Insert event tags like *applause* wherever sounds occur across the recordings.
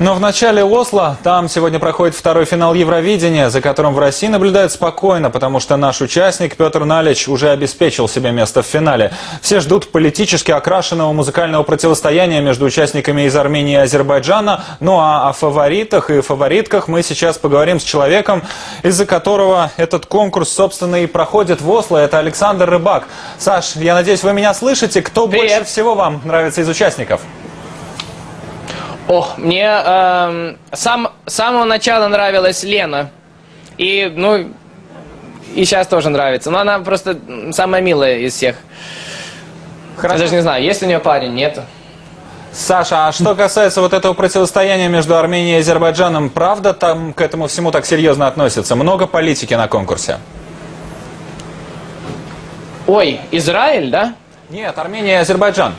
Но в начале Осло, там сегодня проходит второй финал Евровидения, за которым в России наблюдают спокойно, потому что наш участник Петр Налич уже обеспечил себе место в финале. Все ждут политически окрашенного музыкального противостояния между участниками из Армении и Азербайджана. Ну а о фаворитах и фаворитках мы сейчас поговорим с человеком, из-за которого этот конкурс, собственно, и проходит в Осло. Это Александр Рыбак. Саш, я надеюсь, вы меня слышите. Кто Привет. больше всего вам нравится из участников? О, мне эм, сам, с самого начала нравилась Лена. И, ну, и сейчас тоже нравится. Но она просто самая милая из всех. Я даже не знаю, есть у нее парень, нет. Саша, а что касается вот этого противостояния между Арменией и Азербайджаном, правда там к этому всему так серьезно относятся? Много политики на конкурсе? Ой, Израиль, да? Нет, Армения и Азербайджан.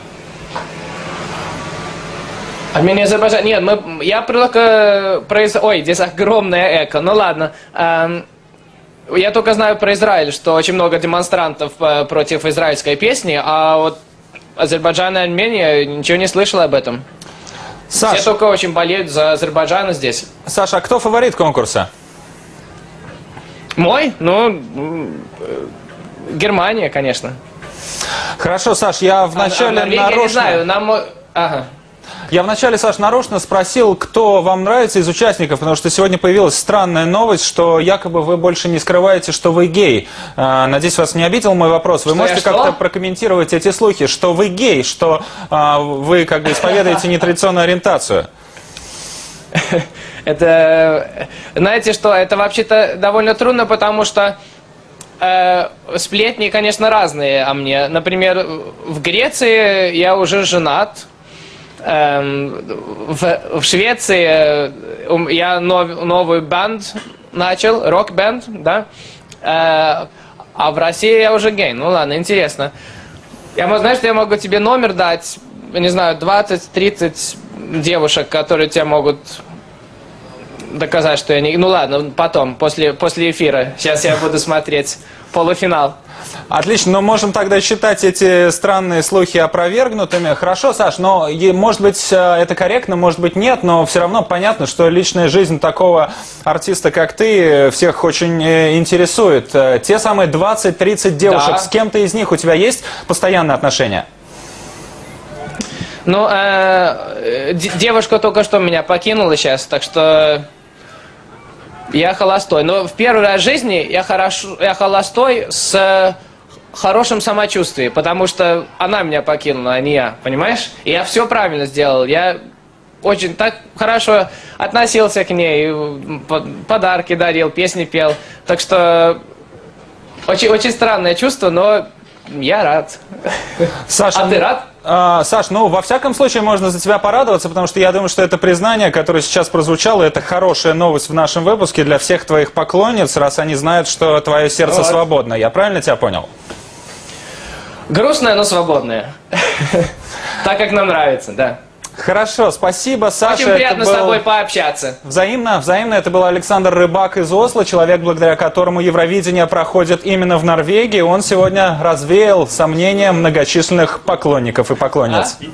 Армения, Азербайджан. Нет, мы, я только про Из- Ой, здесь огромное эко. Ну ладно. Эм, я только знаю про Израиль, что очень много демонстрантов э, против израильской песни, а вот Азербайджан и Армения ничего не слышал об этом. Все Саш, только очень болеют за Азербайджан здесь. Саша, а кто фаворит конкурса? Мой? Ну, э, Германия, конечно. Хорошо, Саш, я А- а вначале Норвегия, нарочно... не знаю, нам... мо- Ага. Я вначале, Саш, нарочно спросил, кто вам нравится из участников, потому что сегодня появилась странная новость, что якобы вы больше не скрываете, что вы гей. А, надеюсь, вас не обидел мой вопрос. Вы Что можете как-то прокомментировать эти слухи, что вы гей, что а, вы как бы исповедуете нетрадиционную ориентацию? *laughs* Это, знаете что, это вообще-то довольно трудно, потому что э, сплетни, конечно, разные о мне. Например, в Греции я уже женат. Эм, в, в Швеции э, я нов- новый банд начал, рок-бенд, да. Э, а в России я уже гей. Ну ладно, интересно. Я знаешь, я могу тебе номер дать, не знаю, 20-30 девушек, которые тебе могут доказать, что я не... Ну ладно, потом, после, после эфира. Сейчас я буду смотреть полуфинал. Отлично, но можем тогда считать эти странные слухи опровергнутыми. Хорошо, Саш, но может быть э, это корректно, может быть нет, но все равно понятно, что личная жизнь такого артиста, как ты, всех очень э, интересует. Э, Те самые 20-30 девушек, Да. с кем-то из них у тебя есть постоянные отношения? Ну, э, девушка только что меня покинула сейчас, так что я холостой. Но в первый раз в жизни я, хорошо, я холостой с хорошим самочувствием, потому что она меня покинула, а не я, понимаешь? И я все правильно сделал. Я очень так хорошо относился к ней, подарки дарил, песни пел. Так что очень, очень странное чувство, но я рад. Саша, А ты рад? А, Саш, ну, во всяком случае, можно за тебя порадоваться, потому что я думаю, что это признание, которое сейчас прозвучало, это хорошая новость в нашем выпуске для всех твоих поклонниц, раз они знают, что твое сердце Вот. свободно. Я правильно тебя понял? Грустная, но свободная. *laughs* Так, как нам нравится, да. Хорошо, спасибо, Саша. Очень приятно с был- тобой пообщаться. Взаимно, взаимно. Это был Александр Рыбак из Осло, человек, благодаря которому Евровидение проходит именно в Норвегии. Он сегодня развеял сомнения многочисленных поклонников и поклонниц. А?